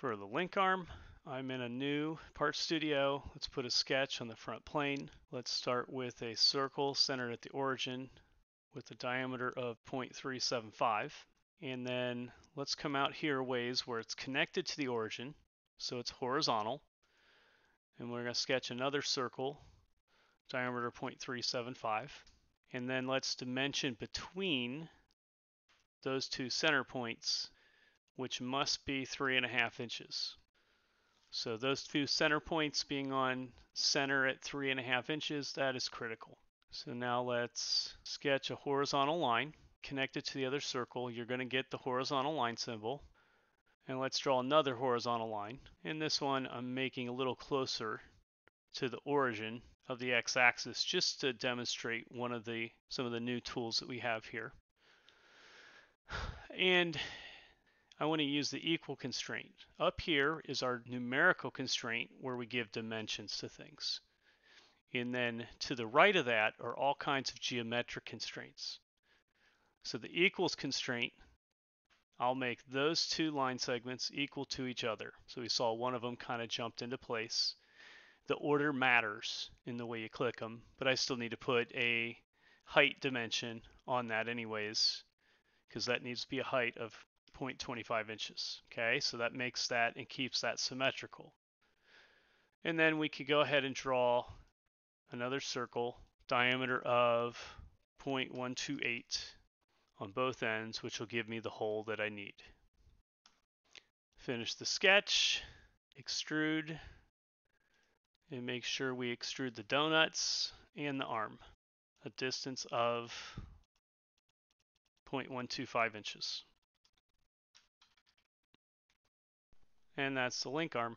For the link arm, I'm in a new part studio. Let's put a sketch on the front plane. Let's start with a circle centered at the origin with a diameter of 0.375. And then let's come out here ways where it's connected to the origin. So it's horizontal. And we're going to sketch another circle, diameter 0.375. And then let's dimension between those two center points, which must be three and a half inches. So those two center points being on center at three and a half inches, that is critical. So now let's sketch a horizontal line connected to the other circle. You're going to get the horizontal line symbol. And let's draw another horizontal line. In this one, I'm making a little closer to the origin of the x-axis just to demonstrate one of the some of the new tools that we have here. And I want to use the equal constraint. Up here is our numerical constraint where we give dimensions to things. And then to the right of that are all kinds of geometric constraints. So the equals constraint, I'll make those two line segments equal to each other. So we saw one of them kind of jumped into place. The order matters in the way you click them, but I still need to put a height dimension on that anyways, because that needs to be a height of 0.25 inches. Okay, so that makes that and keeps that symmetrical. And then we could go ahead and draw another circle, diameter of 0.128 on both ends, which will give me the hole that I need. Finish the sketch, extrude, and make sure we extrude the donuts and the arm, a distance of 0.125 inches. And that's the link arm.